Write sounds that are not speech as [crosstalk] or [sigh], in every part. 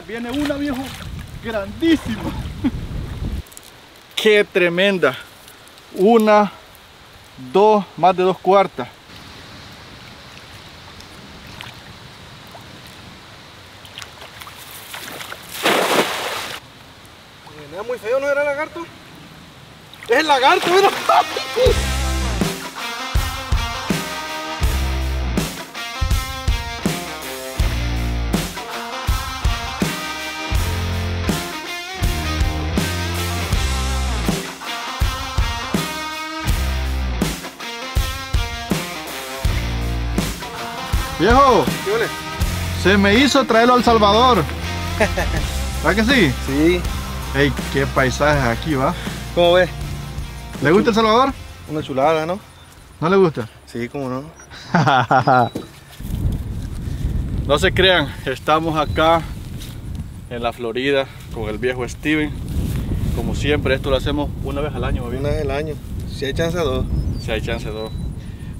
viene una viejo grandísima. [laughs] Qué tremenda. Una, dos, más de dos cuartas. Era muy feo, ¿no era lagarto? Es el lagarto, mira. [laughs] Viejo, se me hizo traerlo al Salvador. ¿Va que sí? Sí. Ey, qué paisajes aquí, va. ¿Cómo ves? ¿Le gusta El Salvador? Una chulada, ¿no? ¿No le gusta? Sí, cómo no. [laughs] no se crean, estamos acá en la Florida con el viejo Steven. Como siempre, esto lo hacemos una vez al año, ¿va bien? Una del año. Si hay chance, dos. Si hay chance, dos.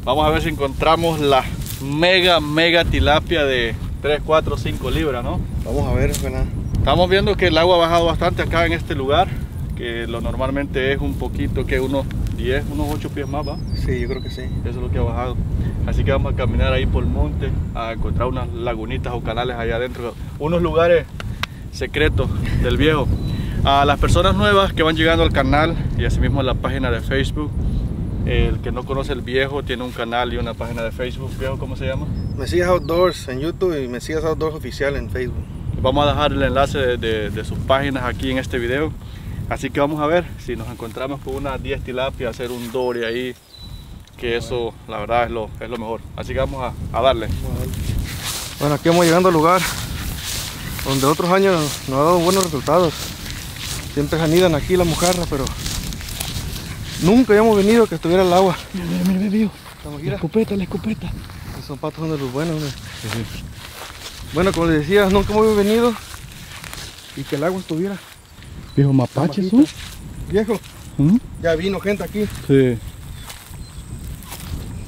Vamos a ver si encontramos la mega, mega tilapia de 3, 4, 5 libras, ¿no? Vamos a ver, buena. Estamos viendo que el agua ha bajado bastante acá en este lugar, que lo normalmente es un poquito, que unos 10, unos 8 pies más, ¿va? Sí, yo creo que sí. Eso es lo que ha bajado. Así que vamos a caminar ahí por el monte a encontrar unas lagunitas o canales allá adentro, unos lugares secretos del viejo. A las personas nuevas que van llegando al canal y asimismo a la página de Facebook, el que no conoce el viejo tiene un canal y una página de Facebook. Viejo, ¿cómo se llama? Mesías Outdoors en YouTube y Mesías Outdoors Oficial en Facebook. Vamos a dejar el enlace de, de- de sus páginas aquí en este video. Así que vamos a ver si nos encontramos con unas 10 tilapias, hacer un dory ahí, que eso la verdad es lo, es lo mejor. Así que vamos a, a darle. Bueno, aquí vamos llegando al lugar donde otros años nos ha dado buenos resultados. Siempre se anidan aquí las mojarras, pero nunca habíamos venido que estuviera el agua. Mira, mira, mira, mira, la escopeta, la escopeta. esos patos son de los buenos. Bueno, como les decía, nunca hemos venido y que el agua estuviera. Viejo mapache, ¿sí? Viejo, ya vino gente aquí. Sí.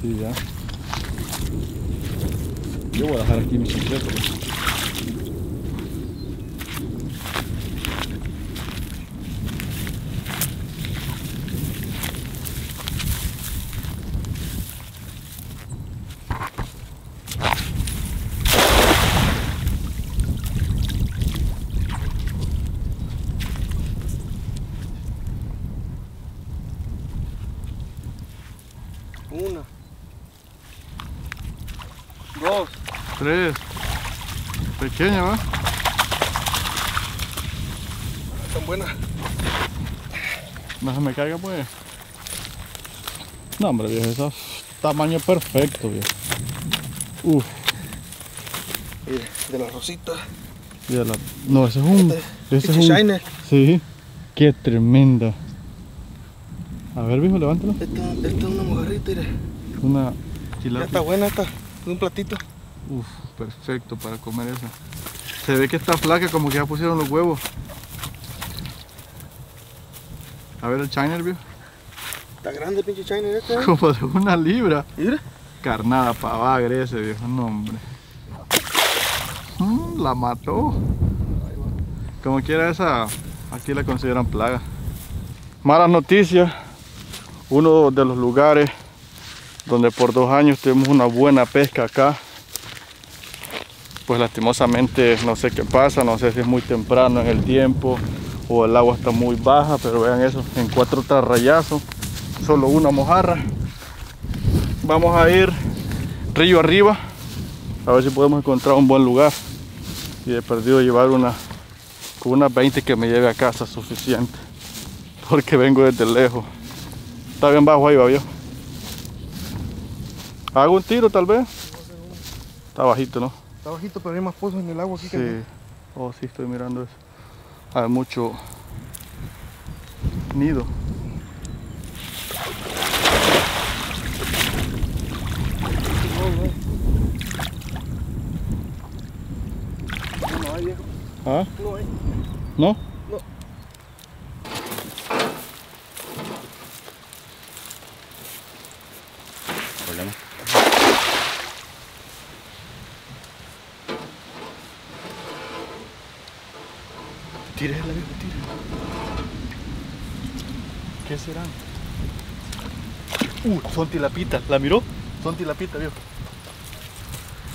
Sí, ya. Yo voy a dejar aquí mi secreto. Una. Dos. Tres. Pequeña, ¿va? Están buenas. No se me caiga, pues. No, hombre, viejo, eso es tamaño perfecto, viejo. Uf, de las rositas. mira la... No, ese es un... Este, Ese es Pinche un... Shiner. Sí. Qué tremenda. A ver, viejo, levántalo. Esta, esta es una mojarrita. Una Ya tilapia. está buena esta. Es un platito. Uf, perfecto para comer esa. Se ve que está flaca, como que ya pusieron los huevos. A ver el chiner, viejo. Está grande el pinche Shiner este. ¿eh? Como de una libra. Mira. Carnada para bagre ese viejo, no hombre. Mm, la mató. Como quiera esa, aquí la consideran plaga. Malas noticias. Uno de los lugares donde por dos años tuvimos una buena pesca acá. Pues lastimosamente no sé qué pasa, no sé si es muy temprano en el tiempo o el agua está muy baja, pero vean eso, en cuatro tarrayazos, solo una mojarra. Vamos a ir río arriba a ver si podemos encontrar un buen lugar. Y he perdido llevar una con unas 20 que me lleve a casa suficiente [laughs] porque vengo desde lejos. Está bien bajo ahí va viejo. Hago un tiro tal vez. Está bajito no Está bajito, pero hay más pozos en el agua aquí que sí oh sí estoy mirando eso hay mucho nido No, no hay, viejo. ¿Ah? No hay. ¿no? No. Problema. Tírela, viejo, tírela. ¿Qué serán? Uh, son tilapitas. ¿La miró? Son tilapitas, viejo.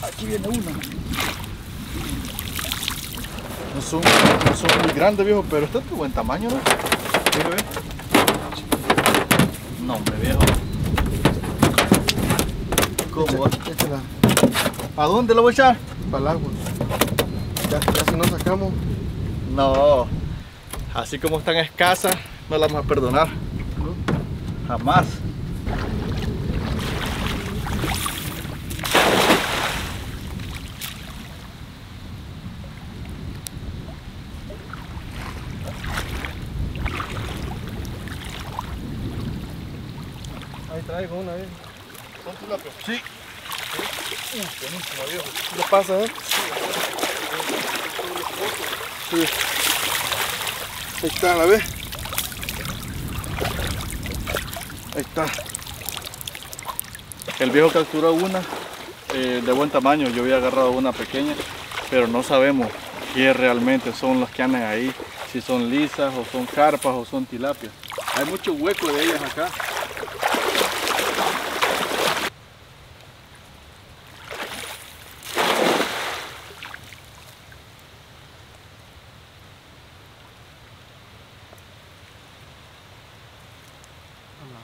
Aquí viene una. No son, no son muy grandes, viejo, pero está de buen tamaño, ¿no? Mira, ve. No, hombre, viejo. ¿Cómo va? Échala ¿A dónde lo voy a echar? para el agua. Ya, ya si no sacamos. No. Así como están escasas, no las vamos a perdonar. Jamás. Traigo una vez. ¿Son tilapias? Sí. Uh, buenísimo, viejo. ¿Qué pasa, eh? Sí. Ahí está, ¿la ves? Ahí está. El viejo capturó una eh, de buen tamaño. Yo había agarrado una pequeña, pero no sabemos qué realmente son las que andan ahí. Si son lisas o son carpas o son tilapias. Hay mucho hueco de ellas acá.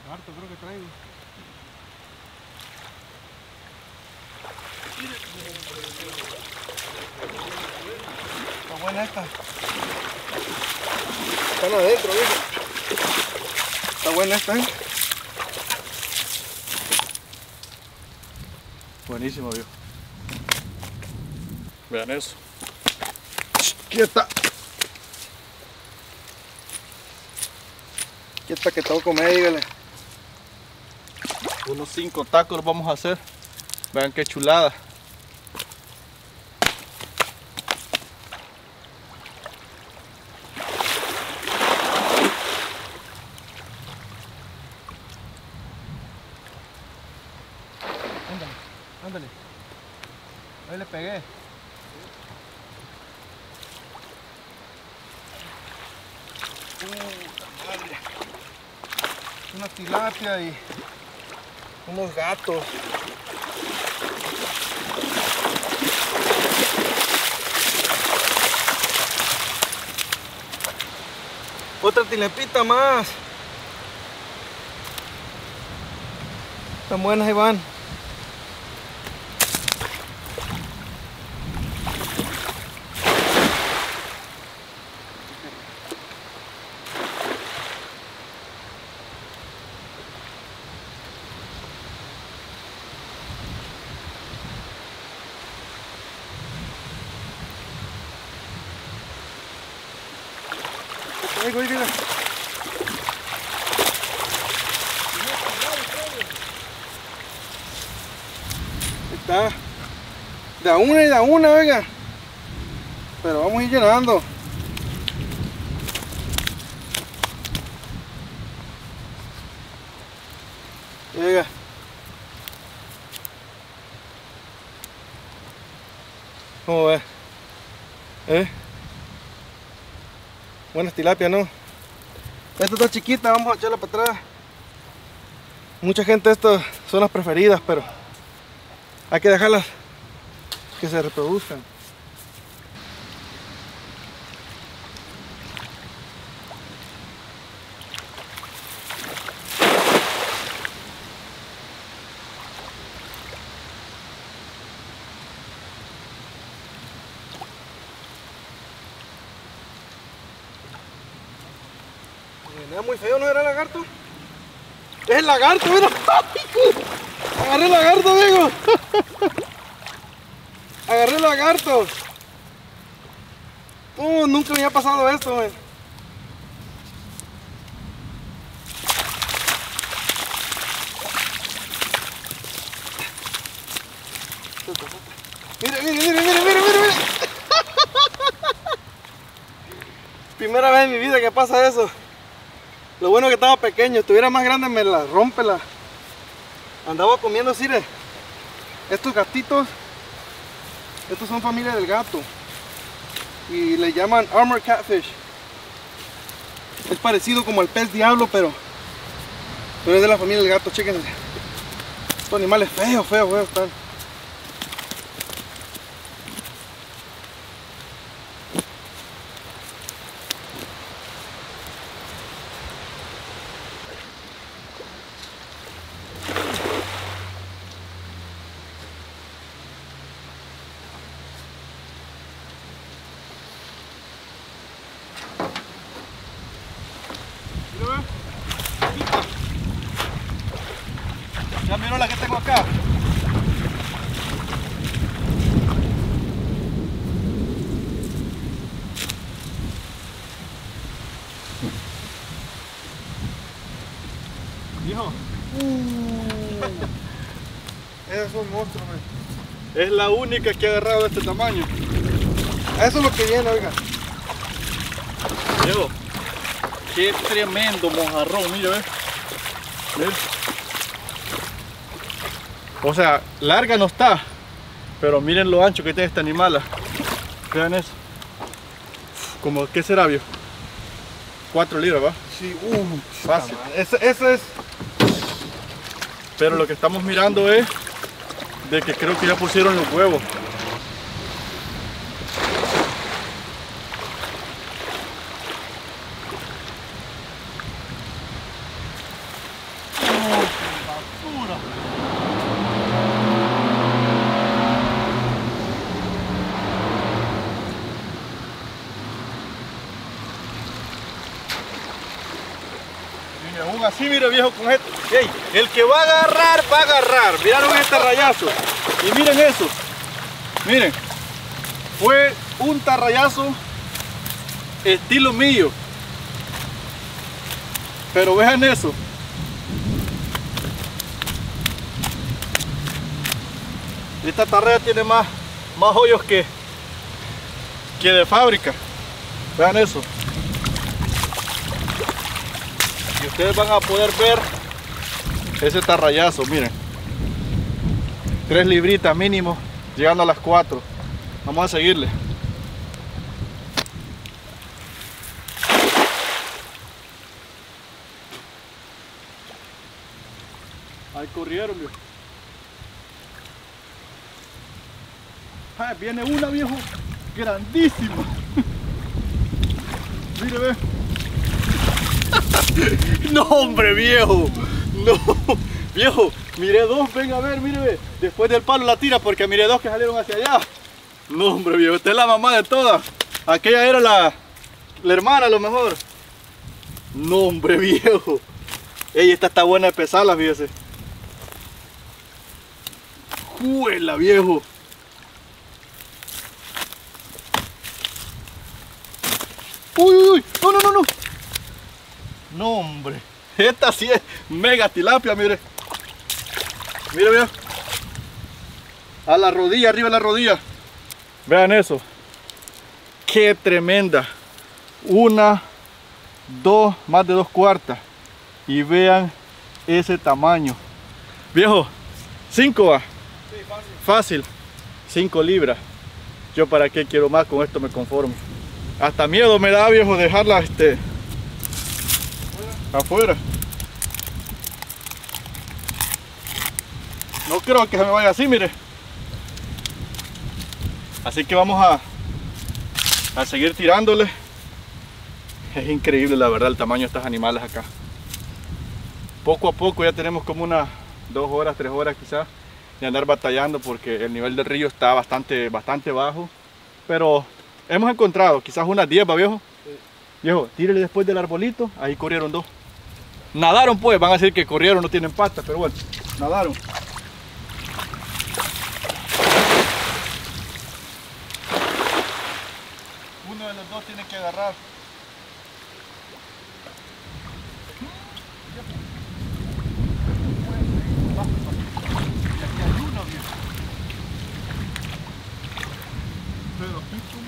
Lagarto creo que traigo. Está buena esta. Están adentro, viejo. Está buena esta, eh. Buenísimo, viejo. Vean eso. Quieta. Quieta que tengo que comer, dígale. Unos cinco tacos vamos a hacer. Vean qué chulada. Ándale, ándale. Ahí le pegué. Puta madre. Una tilapia y unos gatos. Otra tilapita más. Están buenas, Iván. Ahí voy, mira. Ahí está. De a una y de a una, venga. Pero vamos a ir llenando. Llega. ¿Cómo ve? ¿Eh? Buenas tilapia, ¿no? Esta está chiquita, vamos a echarla para atrás. Mucha gente estas son las preferidas, pero hay que dejarlas que se reproduzcan. Era muy feo, ¿no era lagarto? ¡Es el lagarto, mira! Agarré lagarto, amigo. Agarré lagarto. Uh, nunca me había pasado esto. Mira, mira, mira, mira, mira, mira, mira. Primera vez en mi vida que pasa eso. Lo bueno que estaba pequeño, estuviera más grande me la rompe la. Andaba comiendo así de. Estos gatitos, estos son familia del gato. Y le llaman armor catfish. Es parecido como al pez diablo, pero, pero es de la familia del gato, chéquense. Estos animales feos, feos, feos están. Tengo acá. Hijo, Ese es un monstruo, man. es la única que ha agarrado de este tamaño. Eso es lo que viene, oiga. Diego, qué tremendo mojarrón, mira, ve. Ve. O sea, larga no está, pero miren lo ancho que tiene esta animala. Vean eso. Como, ¿qué será, viejo? Cuatro libras, ¿va? Sí, uh, Fácil. Ese, ese es. Pero lo que estamos mirando es de que creo que ya pusieron los huevos. Y aún así, mire viejo, con esto. Ey, el que va a agarrar, va a agarrar. Miraron este rayazo. Y miren eso. Miren. Fue un tarrayazo estilo mío. Pero vean eso. Esta tarraya tiene más, más hoyos que, que de fábrica. Vean eso. Y ustedes van a poder ver ese tarrayazo, miren. Tres libritas mínimo, llegando a las cuatro. Vamos a seguirle. Ahí corrieron, viejo. Ah, viene una, viejo, grandísima. [laughs] Mire, ve. [laughs] No, hombre, viejo. No, [laughs] viejo. Miré dos, venga a ver, mire, ve. Después del palo la tira porque miré dos que salieron hacia allá. No, hombre, viejo. Esta es la mamá de todas. Aquella era la, la hermana, a lo mejor. No, hombre, [laughs] viejo. Ey, esta está buena de pesarla, fíjese. Juela, viejo. Uy, uy, uy. No, no, no, no. No, hombre. Esta sí es mega tilapia, mire. Mire, vea. A la rodilla, arriba de la rodilla. Vean eso. Qué tremenda. Una, dos, más de dos cuartas. Y vean ese tamaño. Viejo, cinco va. Fácil. Cinco libras. Yo para qué quiero más, con esto me conformo. Hasta miedo me da, viejo, dejarla este, afuera. No creo que se me vaya así, mire. Así que vamos a, a seguir tirándole. Es increíble la verdad el tamaño de estos animales acá. Poco a poco ya tenemos como unas dos horas, tres horas quizás de andar batallando porque el nivel del río está bastante, bastante bajo. Pero hemos encontrado quizás unas 10, ¿va viejo? Viejo, tírele después del arbolito, ahí corrieron dos. Nadaron pues, van a decir que corrieron, no tienen patas, pero bueno, nadaron. Uno de los dos tiene que agarrar. Aquí hay uno, viejo. Pero aquí es un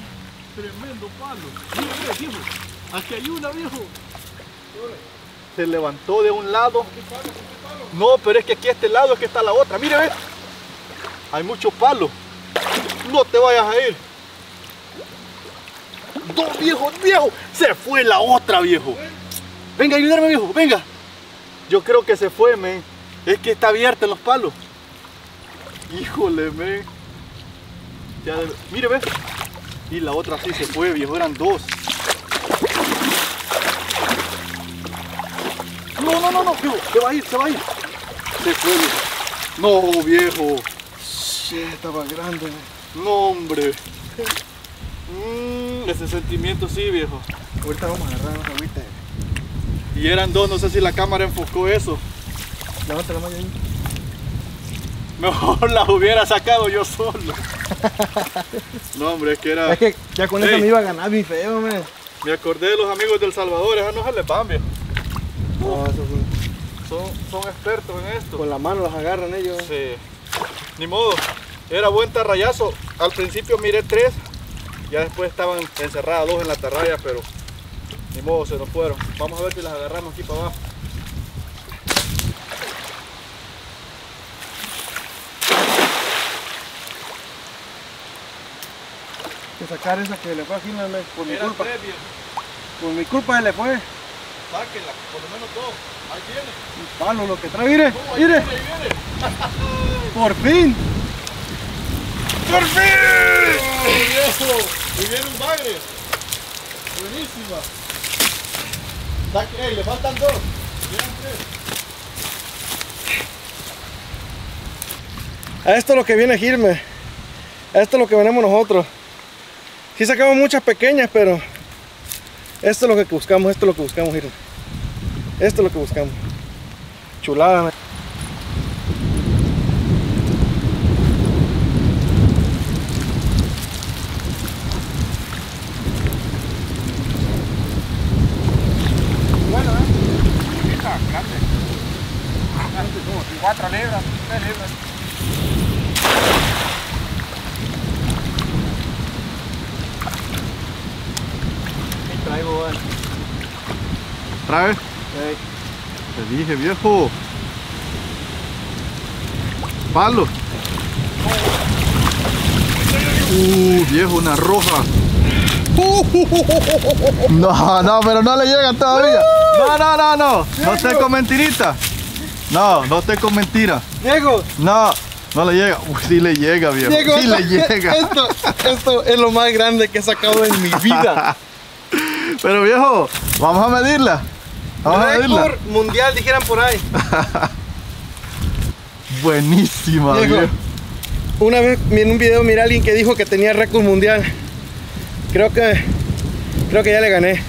tremendo palo. Mira, mira, viejo. Aquí hay una, viejo. Se levantó de un lado. No, pero es que aquí a este lado es que está la otra. Mire, ve. Hay muchos palos. No te vayas a ir. Dos viejos, viejo. Se fue la otra, viejo. Venga, ayúdame, viejo, venga. Yo creo que se fue, men. Es que está abierta los palos. Híjole, men. Ya Mire, ve. Y la otra sí se fue, viejo. Eran dos. No, no, no, no, viejo. Se va a ir, se va a ir. Se fue. No, viejo. Sí, estaba grande. No, hombre. Mm, ese sentimiento sí, viejo. Ahorita vamos a agarrar una agüita. Y eran dos, no sé si la cámara enfocó eso. Levanta la mano ahí. [laughs] Mejor las hubiera sacado yo solo. No, hombre, es que era. Es que ya con Ey. me iba a ganar mi feo, man. Me acordé de los amigos del Salvador, esas no se les van, viejo. No, eso fue- Son, son expertos en esto. Con la mano los agarran ellos. Sí. Ni modo. Era buen tarrayazo. Al principio miré tres. Ya después estaban encerradas dos en la tarraya, pero ni modo, se nos fueron. Vamos a ver si las agarramos aquí para abajo. Que sacar esa que le fue a Gina, man, por mi culpa. Por mi culpa se le fue. Sáquenla, por lo menos dos. Ahí viene. Un palo lo que trae, mire. Oh, ahí Mire, viene, ahí viene. [laughs] por fin. ¡Por fin! viejo! Y viene un bagre. Buenísima. Saque, ey, le faltan dos. Vienen tres. A esto es lo que viene Girme. A esto es lo que venimos nosotros. Sí sacamos muchas pequeñas, pero esto es lo que buscamos, esto es lo que buscamos, Girme. Esto es lo que buscamos. Chulada, man. Bueno, ¿eh? grande. Como 4 libras, 3 libras. Traigo, bueno. ¿Trae? Te dije, viejo. Palo. Uh, viejo, una roja. [laughs] No, no, pero no le llegan todavía. No, no, no, no. No esté con mentirita. No, no esté con mentira. Diego, No, no le llega. Uy, sí le llega, viejo. Diego, sí le [laughs] llega. Esto, esto es lo más grande que he sacado en mi vida. [laughs] Pero viejo, vamos a medirla. A. Récord mundial, dijeran por ahí. [laughs] Buenísima, Diego, viejo. una vez en un video miré a alguien que dijo que tenía récord mundial. Creo que creo que ya le gané.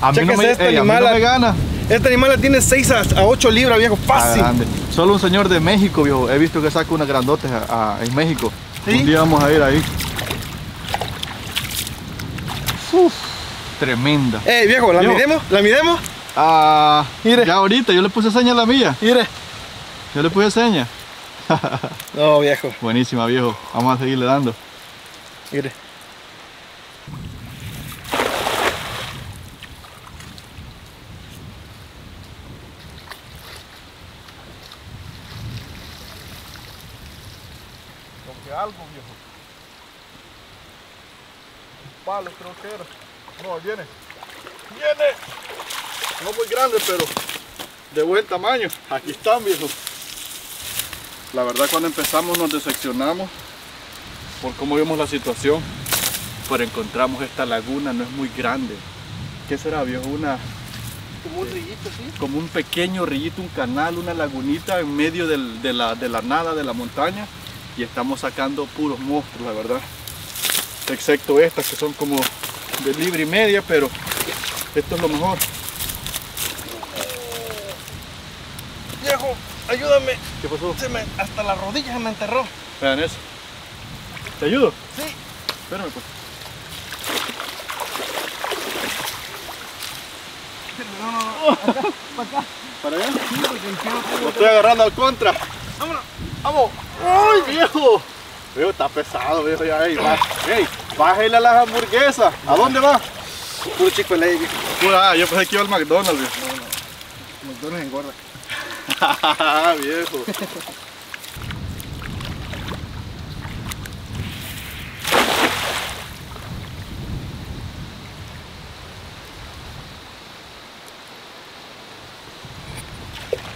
A mí, no Chéquese me, este ey, a mí no animal. me gana. Este animal tiene 6 a, a 8 libras, viejo, fácil. Solo un señor de México, viejo. He visto que saca unas grandotes a- a- en México. ¿Sí? Un día vamos a ir ahí. Uf, tremenda. Eh, viejo, ¿la Viejo. midemos? ¿La midemos? Ah, Mire. ya ahorita, yo le puse seña a la mía. Mire. Yo le puse seña. [laughs] No, viejo, Buenísima, viejo. Vamos a seguirle dando. mire. Algo, viejo. Un palo, creo que era. No, viene. ¡Viene! No muy grande, pero de buen tamaño. Aquí están, viejo. La verdad, cuando empezamos nos decepcionamos por cómo vimos la situación. Pero encontramos esta laguna, no es muy grande. ¿Qué será, viejo? Una, Como un rillito, ¿sí? como un pequeño rillito, un canal, una lagunita en medio del- de, la, de la nada, de la montaña. Y estamos sacando puros monstruos, la verdad. Excepto estas que son como de libre y media, pero esto es lo mejor. Viejo, ayúdame. ¿Qué pasó? Se me, hasta la rodilla se me enterró. Vean eso. ¿Te ayudo? Sí. Espérame, pues. No, no, no. ¿Para allá? Sí, porque el pie Lo estoy agarrando al contra. Vámonos. ¡Vamos! ¡Ay, viejo! Viejo, está pesado, viejo. Ya, ey, va. ¡Ey! Bájale a las hamburguesas. ¿A dónde va? Puro chico ley, viejo. Ah, yo pensé que iba al McDonald's, viejo. Los dones engorda. Viejo.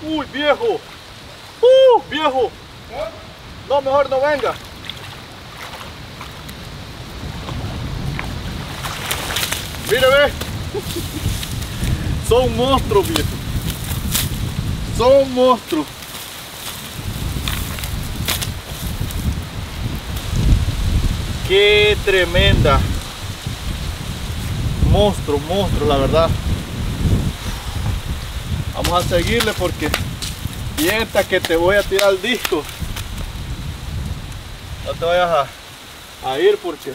Uy, viejo. Uh, viejo. No, mejor no venga. Mire, ve. [laughs] Son monstruos, viejo. Son monstruos. Qué tremenda. Monstruo, monstruo, la verdad. Vamos a seguirle porque piensa que te voy a tirar el disco. No te vayas a, a ir porque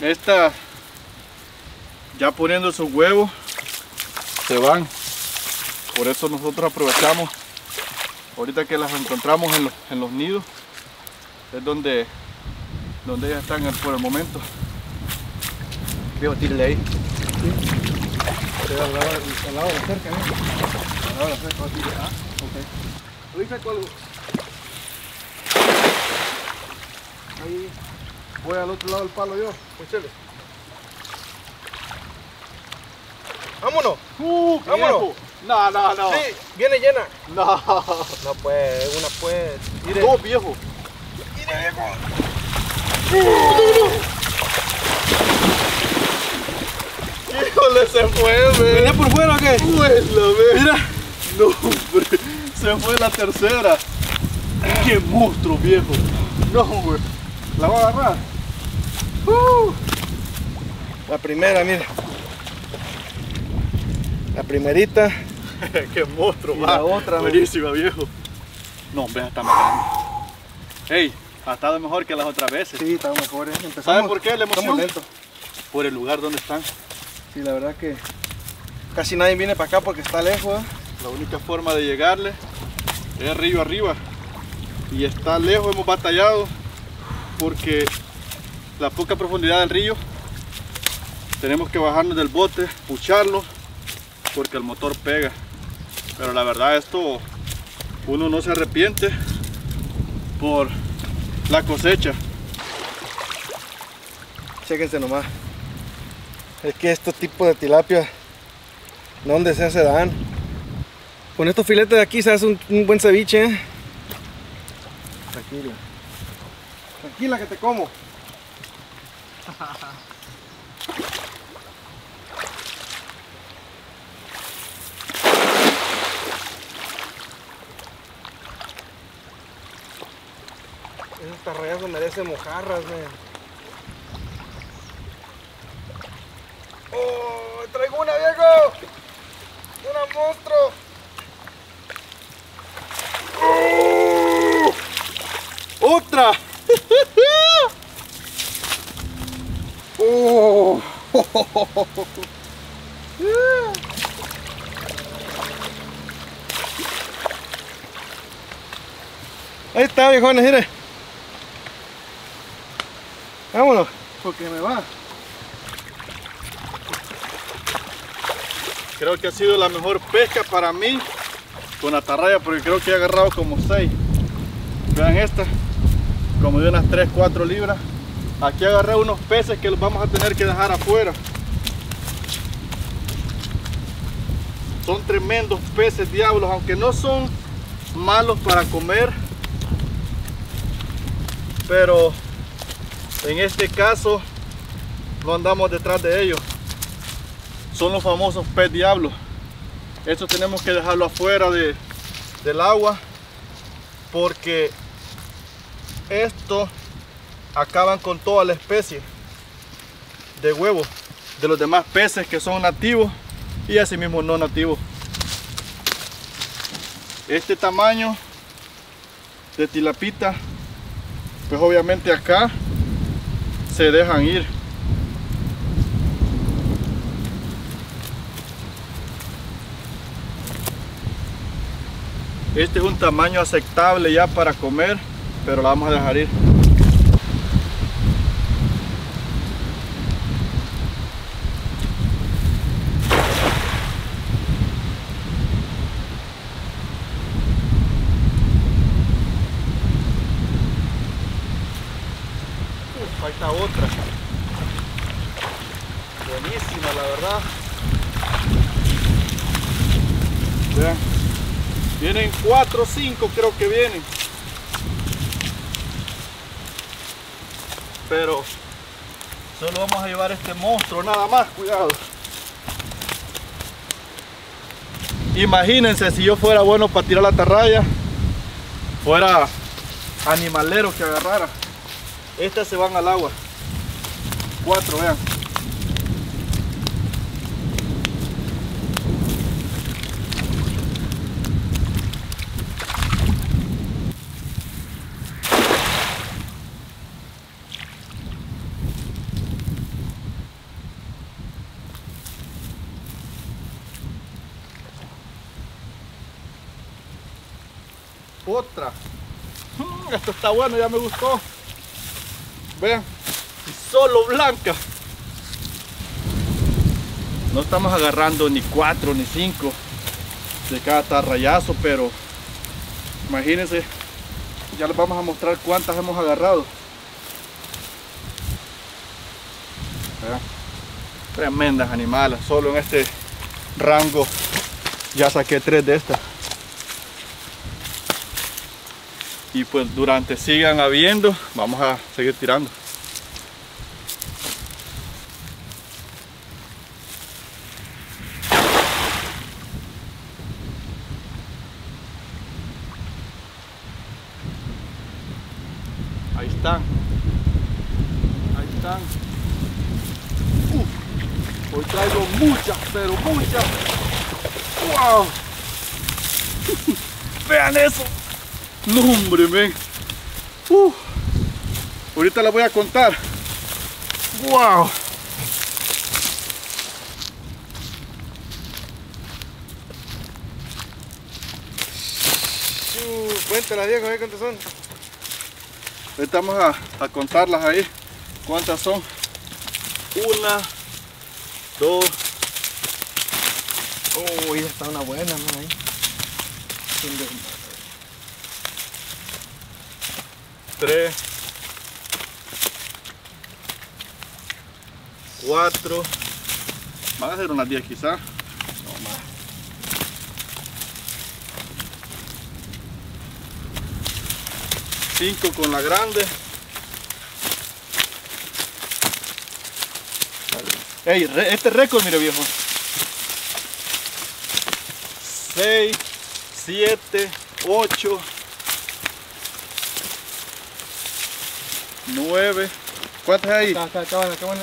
esta ya poniendo sus huevos se van. Por eso nosotros aprovechamos ahorita que las encontramos en los, en los nidos es donde donde ellas están por el momento. Viejo, tírale ahí. Al lado, de cerca, ¿eh? Al lado de cerca. Ah, ok. Ahí. Voy al otro lado del palo yo. Pues ¡Vámonos! ¡Uh, Vámonos. viejo! No, no, no. Sí, viene llena. No. No pues, una pues. Mire. No, viejo. Mire, viejo. Híjole, se fue, ve. ¿Venía por fuera o qué? Pues. Mira. No, hombre. Se fue la tercera. Qué monstruo, viejo. No, güey. ¿La va a agarrar? Uh. La primera, mira. La primerita. [laughs] Qué monstruo, Y va. la otra. Buenísima, viejo. No, hombre, está mejor. Ey, ha estado mejor que las otras veces. Sí, está mejor, ¿eh? Empezamos. ¿Saben por qué la Estamos emoción? lentos. Por el lugar donde están. Sí, la verdad que casi nadie viene para acá porque está lejos. ¿eh? La única forma de llegarle es río arriba. Y está lejos, hemos batallado porque la poca profundidad del río tenemos que bajarnos del bote, pucharlo porque el motor pega. Pero la verdad esto uno no se arrepiente por la cosecha. Chéquense nomás. Es que estos tipos de tilapia, donde se se dan. Con estos filetes de aquí se hace un, un buen ceviche. ¿eh? Tranquila. Tranquila que te como. [laughs] Esos tarrayazos merecen mojarras, man. ¡Oh! ¡Traigo una, viejo! ¡Una monstruo! ¡Oh! ¡Otra! [laughs] ¡Oh! [laughs] Ahí está, viejones, mire. Vámonos, porque me va. Creo que ha sido la mejor pesca para mí con atarraya porque creo que he agarrado como 6. Vean esta, como de unas 3, 4 libras. Aquí agarré unos peces que los vamos a tener que dejar afuera. Son tremendos peces diablos, aunque no son malos para comer. Pero en este caso no andamos detrás de ellos son los famosos pez diablos. Estos tenemos que dejarlo afuera de, del agua porque estos acaban con toda la especie de huevos de los demás peces que son nativos y asimismo no nativos. Este tamaño de tilapita, pues obviamente acá se dejan ir. Este es un tamaño aceptable ya para comer, pero la vamos a dejar ir. Uf, falta otra. Buenísima, la verdad. Vean. Vienen 4 o 5 creo que vienen. Pero solo vamos a llevar este monstruo nada más, cuidado. Imagínense si yo fuera bueno para tirar la atarraya, fuera animalero que agarrara. Estas se van al agua. Cuatro, vean. Otra. Mm, Esto está bueno, ya me gustó. Vean, solo blanca. No estamos agarrando ni cuatro ni cinco de cada tarrayazo, pero imagínense, ya les vamos a mostrar cuántas hemos agarrado. Tremendas animales, solo en este rango ya saqué tres de estas. Y pues durante sigan habiendo vamos a seguir tirando ahí están ahí están Uf, hoy traigo muchas pero muchas wow vean eso no, hombre, men. Uh, ahorita la voy a contar. Wow. Uh, cuéntala, Diego, a ver cuántas son. Ahorita vamos a, a contarlas ahí. ¿Cuántas son? Una, dos. Uy, esta está una buena, ¿no? Ahí. Tres, cuatro, van a ser unas 10 quizás. No más. Cinco con la grande. Ey, este récord, mire viejo. 6, 7, 8, 9. ¿Cuántas hay ahí? Acá, acá, acá van, acá van.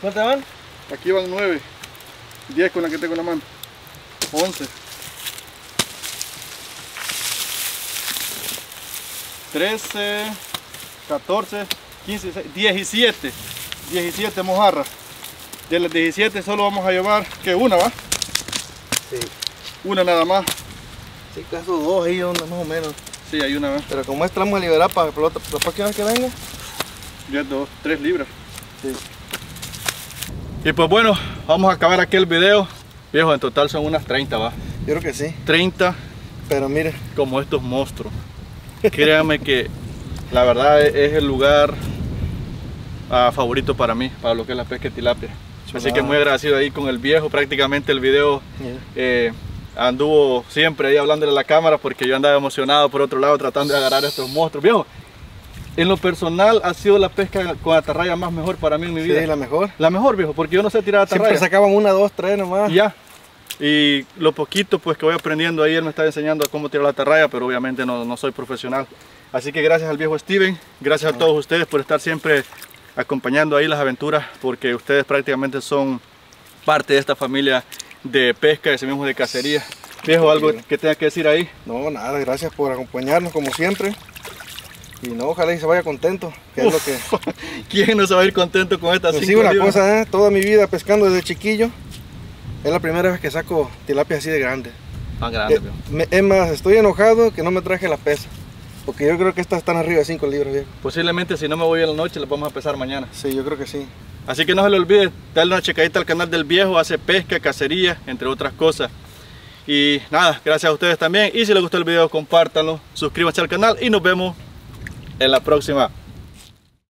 ¿Cuántas van? Aquí van 9. 10 con la que tengo en la mano. 11. 13, 14, 15, 16, 17. 17 mojarras. De las 17 solo vamos a llevar que una, ¿va? Sí. Una nada más. Sí, caso dos ahí, onda, más o menos. Sí, hay una, ¿va? Pero como esta vamos a liberar para la otra- la próxima vez que venga. 10, 2, 3 libras. Sí. Y pues bueno, vamos a acabar aquí el video. Viejo, en total son unas 30, ¿va? Yo creo que sí. 30 Pero mire, como estos monstruos. Créame que la verdad e- es el lugar ah, favorito para mí, para lo que es la pesca de tilapia. Así que muy agradecido ahí con el viejo. Prácticamente el video eh, anduvo siempre ahí hablándole a la cámara porque yo andaba emocionado por otro lado tratando de agarrar a estos monstruos. Viejo, en lo personal ha sido la pesca con atarraya más mejor para mí en mi vida. Sí, la mejor. La mejor, viejo, porque yo no sé tirar Siempre atarraya. sacaban una, dos, tres nomás. Y ya. Y lo poquito pues que voy aprendiendo ahí, él me está enseñando cómo tirar la atarraya, pero obviamente no, no soy profesional. Así que gracias al viejo Steven, gracias a todos ustedes por estar siempre acompañando ahí las aventuras, porque ustedes prácticamente son parte de esta familia de pesca ese mismo de cacería. Viejo, algo que tenga que decir ahí. No, nada, gracias por acompañarnos como siempre. Y no, ojalá y se vaya contento, que es lo que... [laughs] ¿Quién no se va a ir contento con estas Pues sí, una libras? cosa, ¿eh? toda mi vida pescando desde chiquillo. Es la primera vez que saco tilapia así de grande. Tan grande, Eh, me- es más, estoy enojado que no me traje la pesa. Porque yo creo que estas están arriba de 5 libras, viejo. Posiblemente si no me voy en la noche, las vamos a pesar mañana. Sí, yo creo que sí. Así que no se le olvide darle una checadita al canal del viejo, hace pesca, cacería, entre otras cosas. Y nada, gracias a ustedes también. Y si les gustó el video, compártanlo, suscríbanse al canal y nos vemos en la próxima.